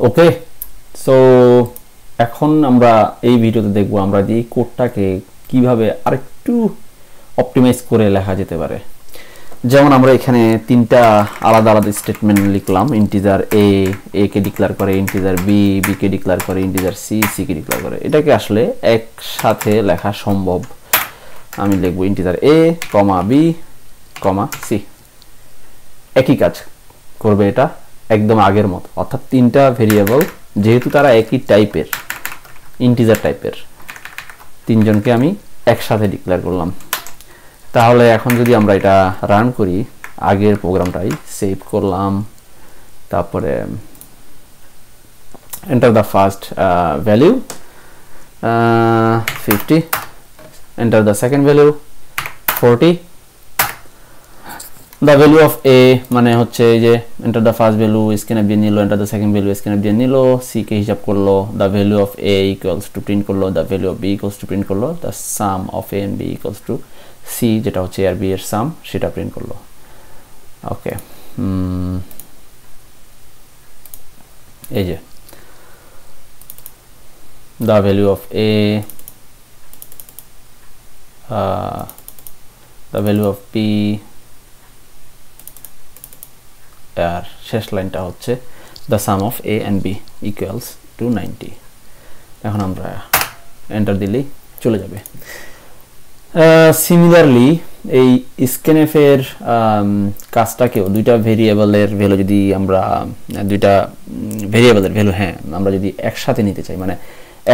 Okay so এখন আমরা এই ভিডিওতে দেখব আমরা এই কোডটাকে কীভাবে আরেকটু অপটিমাইজ করে লেখা যেতে পারে। যেমন আমরা এখানে তিনটা আলাদা আলাদা স্টেটমেন্ট লিখলাম ইন্টিজার এ এ কে ডিক্লেয়ার করে ইন্টিজার বি বি কে ডিক্লেয়ার করে ইন্টিজার সি সি কে ডিক্লেয়ার করে। এটাকে আসলে একসাথে লেখা সম্ভব। আমি লিখব integer A comma B comma C একই কাজ করবে এটা। একদম আগের মতো। অর্থাৎ তিনটা ভেরিয়েবল যেহেতু তারা একই টাইপের ইন্টিজার টাইপের তিনজনকে আমি একসাথে ডিক্লেয়ার করলাম। তাহলে এখন যদি আমরা এটা রান করি, আগের প্রোগ্রামটাই সেভ করলাম, তারপরে enter the first value fifty enter the second value forty the value of A মানে হচ্ছে যে enter the first value scan দিয়ে নিল enter the second value scan দিয়ে নিল সি কে হিসাব করল the value of A equals to print করল the value of B equals to print করল the sum of A and B equals to C যেটা হচ্ছে আর বি এর সাম সেটা প্রিন্ট করল। ওকে এই যে the value of A the value of P আর শেষ লাইনটা হচ্ছে the sum of A and B equals to ninety এখন আমরা এন্টার দিলেই চলে যাবে। সিমিলারলি এই স্ক্যানএফের কাজটাকেও দুইটা ভেরিয়েবলের ভ্যালু যদি আমরা, দুইটা ভেরিয়েবলের ভ্যালু হ্যাঁ আমরা যদি একসাথে নিতে চাই মানে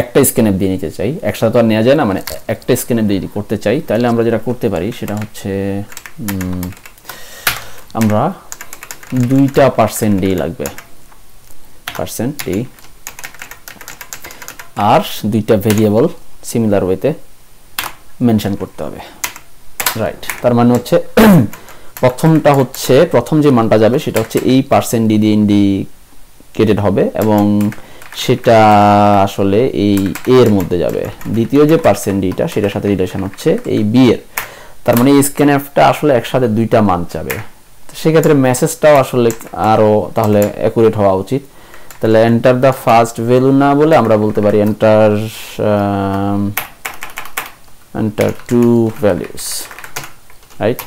একটা স্ক্যানএফ দিয়ে নিতে চাই, একসাথে তো আর নেওয়া যায় না মানে একটা স্ক্যানএফ দিয়ে করতে চাই, তাহলে আমরা যেটা করতে পারি, সেটা হচ্ছে আমরা দুইটা পার্সেন্ট ডি লাগবে। পার্সেন্ট ডি আর দুইটা ভেরিয়েবল সিমিলার ওয়েতে মেনশন করতে হবে। রাইট তার মানে হচ্ছে প্রথমটা হচ্ছে, প্রথম যে মানটা যাবে সেটা হচ্ছে এই পার্সেন্ট ডি দিয়ে ইন্ডিকেটেড হবে এবং সেটা আসলে এই এর মধ্যে যাবে। দ্বিতীয় যে পার্সেন্ট ডিটা সেটার সাথে রিলেশন হচ্ছে এই বি এর। তার মানে এই স্ক্যান অ্যাপটা আসলে একসাথে দুইটা মান চাবে। সেক্ষেত্রে মেসেজটাও আসলে আরও তাহলে অ্যাকুরেট হওয়া উচিত। তাহলে এন্টার দ্য ফার্স্ট ভ্যালু না বলে আমরা বলতে পারি enter enter two values right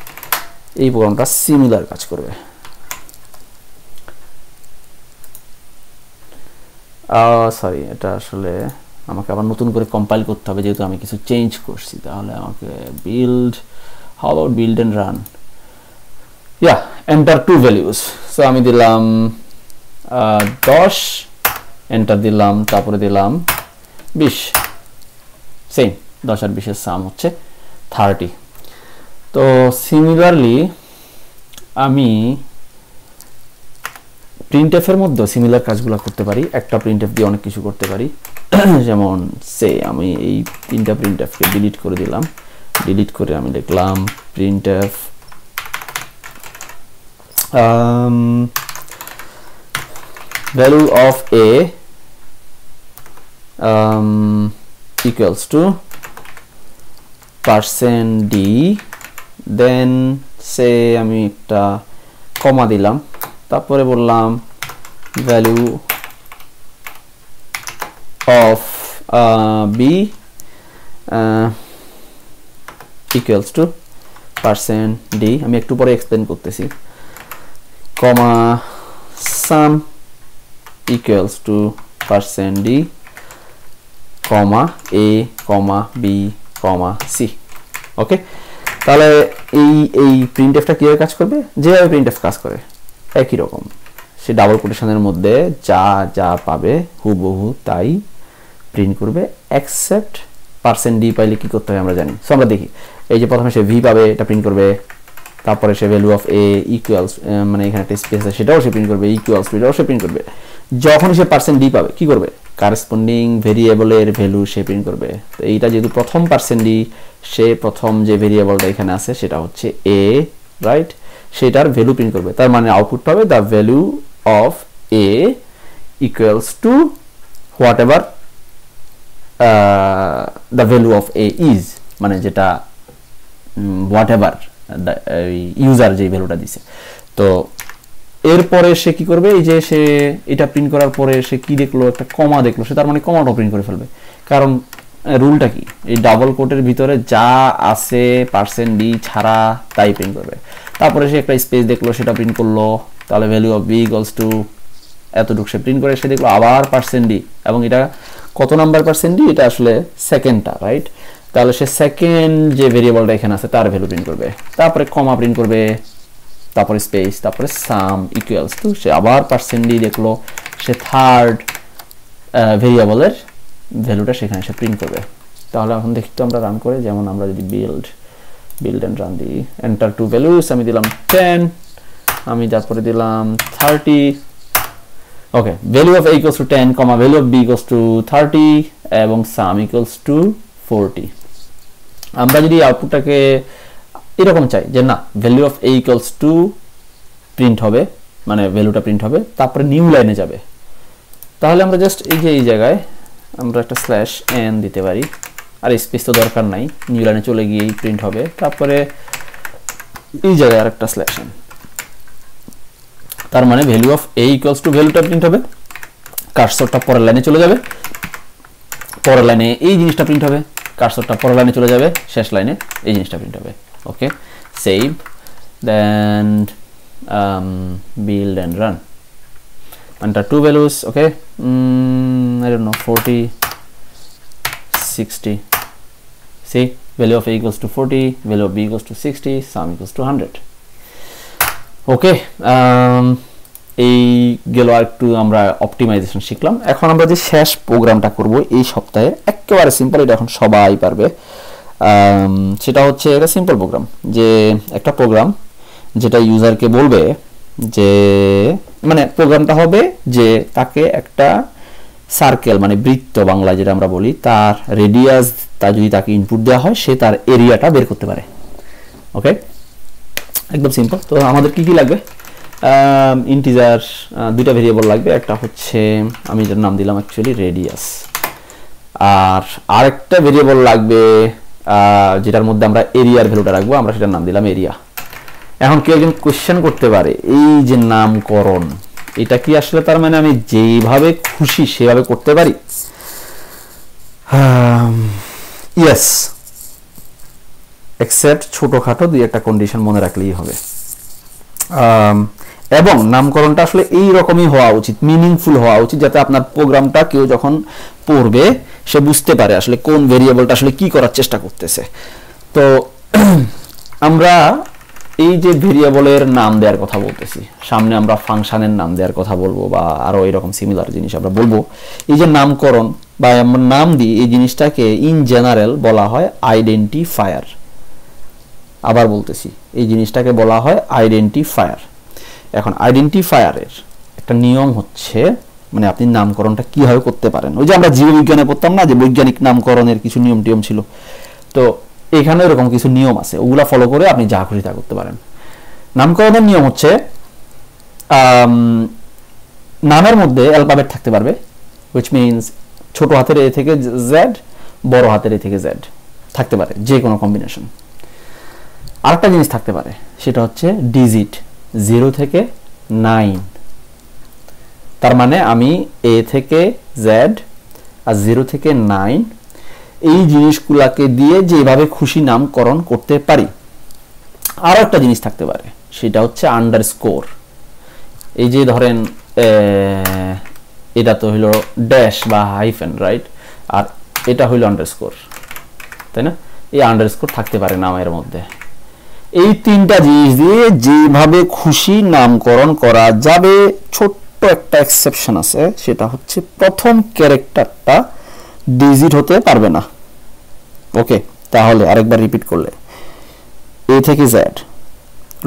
এই প্রোগ্রামটা সিমিলার কাজ করবে। সরি এটা আসলে আমাকে আবার নতুন করে কম্পাইল করতে হবে, যেহেতু আমি কিছু চেঞ্জ করছি, তাহলে আমাকে build how about build and run yeah enter two values so আমি দিলাম দশ এন্টার দিলাম, তারপরে দিলাম বিশ। সেম দশ আর বিশের সাম হচ্ছে থার্টি তো সিমিলারলি আমি প্রিন্ট এফের মধ্যে সিমিলার কাজগুলো করতে পারি। একটা প্রিন্ট দিয়ে অনেক কিছু করতে পারি। যেমন সে আমি এই তিনটা প্রিন্ট এফকে ডিলিট করে দিলাম। ডিলিট করে আমি লিখলাম print F um, value of a um, equals to percent d. Then say আমি একটা কমা দিলাম। তারপরে বললাম value of B equals to percent D আমি একটু পরে এক্সপ্লেন করতেছি। Comma sum equals to percent d comma a comma b comma c. ওকে তাহলে এই এই প্রিন্ট এফটা কীভাবে কাজ করবে? যেভাবে প্রিন্ট এফ কাজ করে, একই রকম। সে ডাবল কোটেশনের মধ্যে যা যা পাবে, হুবহু তাই প্রিন্ট করবে অ্যাকসেপ্ট পার্সেন্ট ডি পাইলে কী করতে হবে আমরা জানি। সো আমরা দেখি, এই যে প্রথমে সে ভি পাবে, এটা প্রিন্ট করবে তারপরে সে ভ্যালু অফ এ ইকুয়ালস মানে এখানে একটা স্পেস আছে, সেটাও সে প্রিন্ট করবে ইকুয়ালস এটাও সে প্রিন্ট করবে। যখন সে পার্সেন্ট ডি পাবে, কি করবে? কারেসপন্ডিং ভেরিয়েবলের ভ্যালু সে প্রিন্ট করবে। তো এইটা যেহেতু প্রথম পার্সেন্ট ডি সে প্রথম যে ভেরিয়েবলটা এখানে আছে, সেটা হচ্ছে এ রাইট সেটার ভ্যালু প্রিন্ট করবে। তার মানে আউটপুট পাবে the value of A equals to whatever the value of A is মানে যেটা হোয়াট এভার ইউজার যে ভ্যালুটা দিছে। তো এরপরে সে কি করবে? এই যে সে এটা প্রিন্ট করার পরে সে কি দেখল? একটা কমা দেখল। সে তার মানে কমাটাও প্রিন্ট করে ফেলবে। কারণ রুলটা কি? এই ডাবল কোটের ভিতরে যা আছে পার্সেন্ট ডি ছাড়া তাই প্রিন্ট করবে। তারপরে সে একটা স্পেস দেখল, সেটা প্রিন্ট করল। তাহলে value of B equals to এতটুকু সে প্রিন্ট করে। সে দেখল আবার পার্সেন্ট ডি এবং এটা কত নাম্বার পার্সেন্ট ডি এটা আসলে সেকেন্ডটা রাইট তাহলে সে সেকেন্ড যে ভেরিয়েবলটা এখানে আছে, তার ভ্যালু প্রিন্ট করবে। তারপরে কমা প্রিন্ট করবে, তারপরে স্পেস তারপরে সাম ইকুয়ালস টু সে আবার পার্সেন্ট ডি দেখল, সে থার্ড ভেরিয়েবলের ভ্যালুটা সেখানে সে প্রিন্ট করবে। তাহলে এখন দেখি আমরা রান করে, যেমন আমরা যদি বিল্ড বিল্ড অ্যান্ড রান দিই এন্টার টু ভ্যালুস আমি দিলাম টেন আমি তারপরে দিলাম thirty okay value of a equals to 10 comma value of b equals to 30 এবং সাম equals টু 40 আমরা যদি আউটপুটটাকে এরকম চাই যে না value of a equals to print হবে মানে ভ্যালুটা প্রিন্ট হবে, তারপরে নিউ লাইনে যাবে। তাহলে আমরা জাস্ট এই যে, এই জায়গায় আমরা একটা স্ল্যাশ এন দিতে পারি। আর স্পেস তো দরকার নাই নিউ লাইনে চলে গিয়েই প্রিন্ট হবে। তারপরে এই জায়গায় আর একটা স্ল্যাশ এন তার মানে value of A equals to ভ্যালুটা প্রিন্ট হবে। কার্সরটা পরের লাইনে চলে যাবে। পরের লাইনে এই জিনিসটা প্রিন্ট হবে। কার্সরটা পরের লাইনে চলে যাবে শেষ লাইনে এই জিনিসটা প্রিন্ট হবে okay save then build and run enter two values okay mm, i don't know 40 60 see value of a equals to 40 value of b equals to 60 sum equals to 100 okay এই গেল আর একটু আমরা অপটিমাইজেশন শিখলাম। এখন আমরা যে শেষ প্রোগ্রামটা করব এই সপ্তাহে, একেবারে সিম্পল এটা এখন সবাই পারবে। সেটা হচ্ছে একটা সিম্পল প্রোগ্রাম যে একটা প্রোগ্রাম যেটা ইউজারকে বলবে যে মানে প্রোগ্রামটা হবে যে তাকে একটা সার্কেল মানে বৃত্ত বাংলায় যেটা আমরা বলি, তার রেডিয়াস তা যদি তাকে ইনপুট দেওয়া হয়, সে তার এরিয়াটা বের করতে পারে। ওকে একদম সিম্পল তো আমাদের কি কি লাগবে? ইন্টিজার দুইটা ভেরিয়েবল লাগবে। একটা হচ্ছে, আমি যেটার নাম দিলাম অ্যাকচুয়ালি রেডিয়াস আর আরেকটা ভেরিয়েবল লাগবে যেটার মধ্যে আমরা এরিয়ার ভ্যালুটা রাখব, আমরা সেটার নাম দিলাম এরিয়া এখন কেউ একজন কোয়েশ্চেন করতে পারে, এই যে নামকরণ, এটা কি আসলে তার মানে আমি যেভাবে খুশি সেভাবে করতে পারি? ইয়েস এক্সেপ্ট ছোটোখাটো দুই একটা কন্ডিশন মনে রাখলেই হবে। এবং নামকরণটা আসলে এই রকমই হওয়া উচিত মিনিংফুল হওয়া উচিত, যাতে আপনার প্রোগ্রামটা কেউ যখন পড়বে, সে বুঝতে পারে আসলে কোন ভেরিয়েবলটা আসলে কি করার চেষ্টা করতেছে। তো আমরা এই যে ভেরিয়েবলের নাম দেওয়ার কথা বলতেছি, সামনে আমরা ফাংশনের নাম দেওয়ার কথা বলব বা আরও এরকম সিমিলার জিনিস আমরা বলব। এই যে নামকরণ বা আমরা নাম দিই, এই জিনিসটাকে ইন জেনারেল বলা হয় আইডেন্টিফায়ার আবার বলতেছি, এই জিনিসটাকে বলা হয় আইডেন্টিফায়ার এখন আইডেন্টিফায়ারের একটা নিয়ম হচ্ছে মানে আপনি নামকরণটা কীভাবে করতে পারেন। ওই যে আমরা জীববিজ্ঞানে পড়তাম না, যে বৈজ্ঞানিক নামকরণের কিছু নিয়ম টিয়ম ছিল। তো এখানে এরকম কিছু নিয়ম আছে, ওগুলা ফলো করে আপনি যা খুশি তা করতে পারেন। নামকরণের নিয়ম হচ্ছে নামের মধ্যে অ্যালফাবেট থাকতে পারবে উইচ মিনস ছোট হাতের এ থেকে জেড বড় হাতের এ থেকে জেড থাকতে পারে, যে কোনো কম্বিনেশন আরেকটা জিনিস থাকতে পারে, সেটা হচ্ছে ডিজিট জিরো থেকে নাইন। তার মানে আমি এ থেকে জেড আর জিরো থেকে নাইন এই জিনিসগুলাকে দিয়ে যেভাবে খুশি নামকরণ করতে পারি। আরও একটা জিনিস থাকতে পারে, সেটা হচ্ছে আন্ডার স্কোর এই যে ধরেন এটা তো হইল ড্যাশ বা হাইফেন রাইট আর এটা হইল আন্ডার স্কোর তাই না? এই আন্ডার স্কোর থাকতে পারে নামের মধ্যে। এই তিনটা জিনিস দিয়ে যেভাবে খুশি নামকরণ করা যাবে, ছোট্ট একটা এক্সেপশন আছে, সেটা হচ্ছে প্রথম ক্যারেক্টারটা ডিজিট হতে পারবে না। ওকে, তাহলে আরেকবার রিপিট করলে। এ থেকে Z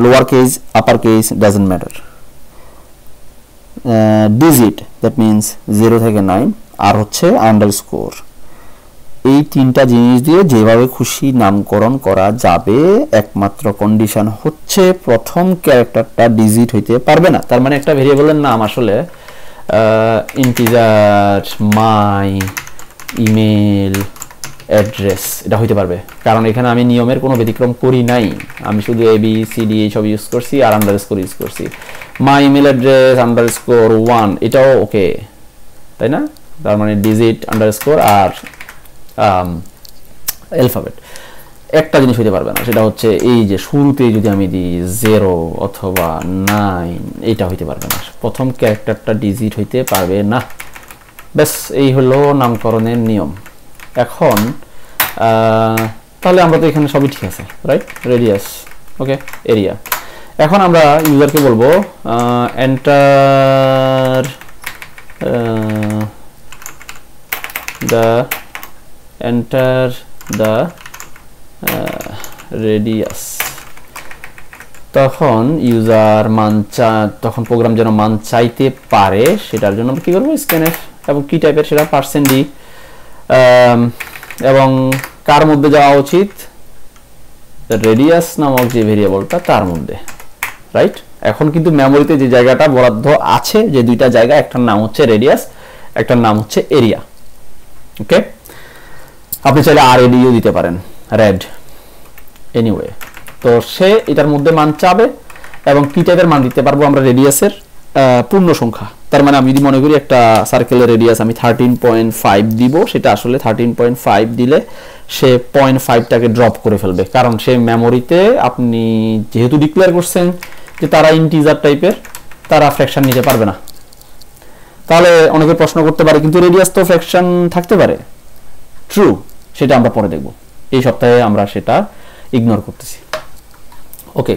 lower case upper case doesn't matter digit that means zero থেকে নাইন আর হচ্ছে আন্ডার স্কোর এই তিনটা জিনিস দিয়ে যেভাবে খুশি নামকরণ করা যাবে, একমাত্র কন্ডিশন হচ্ছে প্রথম ক্যারেক্টারটা ডিজিট হইতে পারবে না। তার মানে একটা ভেরিয়েবলের নাম আসলে ইন্টিজার মাই ইমেল অ্যাড্রেস এটা হইতে পারবে। কারণ এখানে আমি নিয়মের কোনো ব্যতিক্রম করি নাই। আমি শুধু এ বি সি ডি এইসব ইউজ করছি আর আন্ডার স্কোর ইউজ করছি। My email address underscore one এটাও ওকে তাই না? তার মানে ডিজিট আন্ডার স্কোর আর অ্যালফাবেট একটা জিনিস হইতে পারবে না, সেটা হচ্ছে এই যে শুরুতেই যদি আমি দিই জিরো অথবা নাইন এটা হইতে পারবে না। প্রথম ক্যারেক্টারটা ডিজিট হইতে পারবে না। ব্যাস, এই হলো নামকরণের নিয়ম। এখন তাহলে আমরা তো এখানে সবই ঠিক আছে রাইট রেডিয়াস ওকে এরিয়া এখন আমরা ইউজারকে বলব enter the enter the radius তখন ইউজার মান চা তখন প্রোগ্রাম যেন মান চাইতে পারে, সেটার জন্য আমরা কী করব? স্ক্যানের এবং কী টাইপের সেটা পার্সেন্ট ডি এবং কার মধ্যে যাওয়া উচিত? রেডিয়াস নামক যে ভেরিয়েবলটা তার মধ্যে। রাইট এখন কিন্তু মেমোরিতে যে জায়গাটা বরাদ্দ আছে, যে দুইটা জায়গা, একটার নাম হচ্ছে রেডিয়াস একটার নাম হচ্ছে এরিয়া ওকে আপনি চাইলে আর এডিও দিতে পারেন রেড এনিওয়ে তো সে এটার মধ্যে মান চাবে এবং কি টাইপের মান দিতে পারব আমরা রেডিয়াসের পূর্ণ সংখ্যা। তার মানে আমি যদি মনে করি একটা সার্কেলের রেডিয়াস আমি থার্টিন পয়েন্ট ফাইভ দিব, সেটা আসলে থার্টিন পয়েন্ট ফাইভ দিলে সে পয়েন্ট ফাইভটাকে ড্রপ করে ফেলবে। কারণ সে মেমোরিতে আপনি যেহেতু ডিক্লেয়ার করছেন যে তারা ইন্টিজার টাইপের তারা ফ্র্যাকশন নিতে পারবে না। তাহলে অনেকে প্রশ্ন করতে পারে, কিন্তু রেডিয়াস তো ফ্র্যাকশন থাকতে পারে। ট্রু সেটা আমরা পরে দেখব। এই সপ্তাহে আমরা সেটা ইগনোর করতেছি। ওকে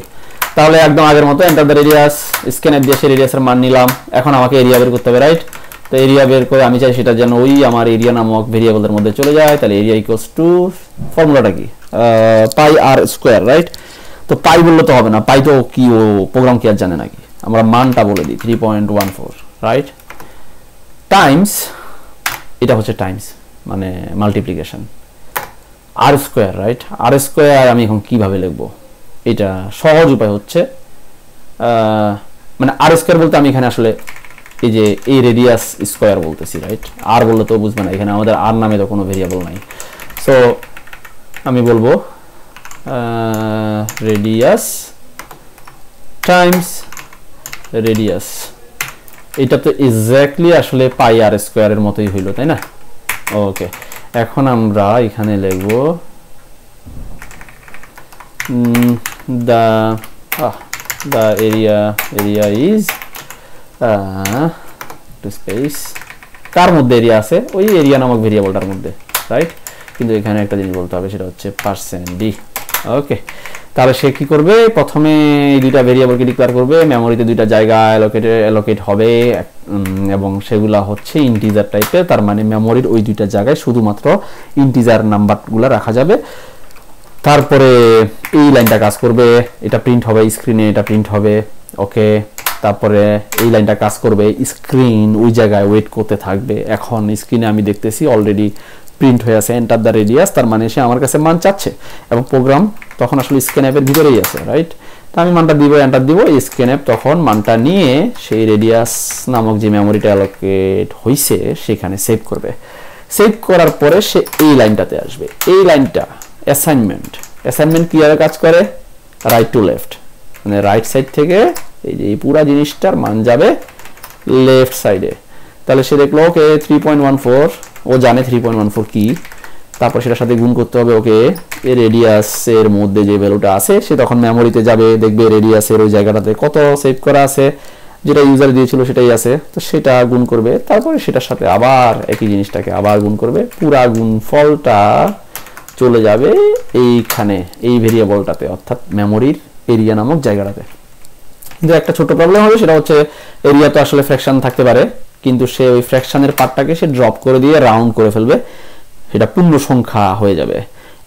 তাহলে একদম আগের মতো এন্টার দ্য রেডিয়াস স্ক্যানার দিয়ে সেই রেডিয়াসের মান নিলাম। এখন আমাকে এরিয়া বের করতে হবে রাইট তো এরিয়া বের করে আমি চাই সেটা যেন ওই আমার এরিয়া নামক ভেরিয়েবলের মধ্যে চলে যায়। তাহলে এরিয়া ইকুয়ালস টু ফর্মুলাটা কি? পাই আর স্কোয়ার রাইট তো পাই বললে তো হবে না। পাই তো কি ও প্রোগ্রাম কি আর জানে নাকি আমরা মানটা বলে দিই three point one four right times এটা হচ্ছে টাইমস মানে মাল্টিপ্লিকেশন আর স্কোয়ার রাইট আর স্কোয়ার আমি এখন কীভাবে লিখব? এটা সহজ উপায় হচ্ছে মানে আর স্কোয়ার বলতে আমি এখানে আসলে এই যে এই রেডিয়াস স্কোয়ার বলতেছি রাইট আর বললে তো বুঝবে না, এখানে আমাদের আর নামে তো কোনো ভেরিয়েবল নাই। সো আমি বলব রেডিয়াস টাইমস রেডিয়াস এটা তো এক্স্যাক্টলি আসলে পাই আর স্কোয়ারের মতোই হইল, তাই না? ওকে এখন আমরা এখানে লিখব the the area area is কার মধ্যে এরিয়া আছে, ওই এরিয়া নামক ভেরিয়েবলটার মধ্যে রাইট কিন্তু এখানে একটা জিনিস বলতে হবে, সেটা হচ্ছে পার্সেন্ট ডি ওকে তাহলে সে কি করবে? প্রথমে এই দুইটা ভেরিয়েবলকে ডিক্লেয়ার করবে মেমোরিতে দুইটা জায়গা অ্যালোকেটে অ্যালোকেট হবে এবং সেগুলা হচ্ছে ইন্টিজার টাইপের তার মানে মেমোরির ওই দুইটা জায়গায় শুধুমাত্র ইন্টিজার নাম্বারগুলো রাখা যাবে। তারপরে এই লাইনটা কাজ করবে, এটা প্রিন্ট হবে স্ক্রিনে এটা প্রিন্ট হবে ওকে তারপরে এই লাইনটা কাজ করবে স্ক্রিন ওই জায়গায় ওয়েট করতে থাকবে। এখন স্ক্রিনে আমি দেখতেছি অলরেডি প্রিন্ট হয়ে আছে এন্টার দ্য রেডিয়াস তার মানে সে আমার কাছে মান চাচ্ছে। এবং প্রোগ্রাম তখন আসলে স্ক্যান অ্যাপের ভিতরেই আছে রাইট তো আমি মানটা দিব এন্টার দিব স্ক্যান অ্যাপ তখন মানটা নিয়ে সেই রেডিয়াস নামক যে মেমোরিটা অ্যালোকেট হয়েছে সেখানে সেভ করবে। সেভ করার পরে সে এই লাইনটাতে আসবে। এই লাইনটা অ্যাসাইনমেন্ট অ্যাসাইনমেন্ট কীভাবে কাজ করে? রাইট টু লেফট মানে রাইট সাইড থেকে এই যে এই পুরা জিনিসটার মান যাবে লেফট সাইডে তাহলে সে দেখল, okay three point one four ও জানে থ্রি পয়েন্ট ওয়ান ফোর কী। তারপর সেটার সাথে গুণ করতে হবে, ওকে রেডিয়াসের মধ্যে যে ভ্যালুটা আছে, সে তখন মেমোরিতে যাবে, দেখবে রেডিয়াসের ওই জায়গাটাতে কত সেভ করা আছে। যেটা ইউজার দিয়েছিল সেটাই আছে, তো সেটা গুণ করবে। তারপরে সেটার সাথে আবার একই জিনিসটাকে আবার গুণ করবে। পুরা গুণ ফলটা চলে যাবে এইখানে, এই ভেরিয়েবলটাতে অর্থাৎ মেমোরির এরিয়া নামক জায়গাটাতে। কিন্তু একটা ছোট প্রবলেম হবে, সেটা হচ্ছে এরিয়া তো আসলে ফ্র্যাকশন থাকতে পারে। কিন্তু সে ওই ফ্র্যাকশানের পার্টটাকে সে ড্রপ করে দিয়ে রাউন্ড করে ফেলবে, সেটা পূর্ণ সংখ্যা হয়ে যাবে।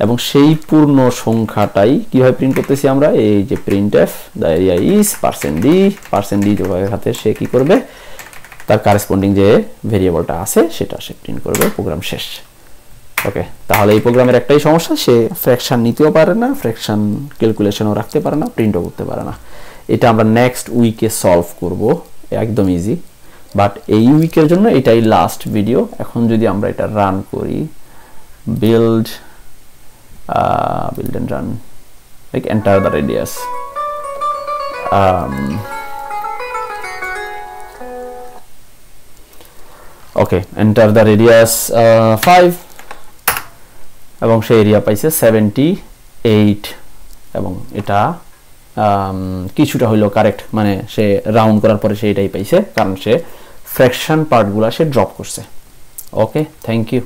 এবং সেই পূর্ণ সংখ্যাটাই কীভাবে প্রিন্ট করতেছি আমরা? এই যে print f the area is percent d percent d যেভাবে হাতে সে কি করবে? তার কারেসপন্ডিং যে ভেরিয়েবলটা আছে, সেটা সে প্রিন্ট করবে প্রোগ্রাম শেষ। ওকে তাহলে এই প্রোগ্রামের একটাই সমস্যা, সে ফ্র্যাকশন নিতেও পারে না ফ্র্যাকশন ক্যালকুলেশনও রাখতে পারে না প্রিন্টও করতে পারে না। এটা আমরা নেক্সট উইকে সলভ করব। একদম ইজি বাট এই উইকের জন্য এটাই লাস্ট ভিডিও এখন যদি আমরা এটা রান করি uh, build and like enter the radius. Um, okay enter the radius five এবং সেই এরিয়া পাইছে সেভেন্টি এইট এবং এটা um, কিছুটা হইল কারেক্ট মানে সে রাউন্ড করার পরে সে এটাই পাইছে কারণ সে ফ্র্যাকশন পার্টগুলো সে ড্রপ করছে। Okay thank you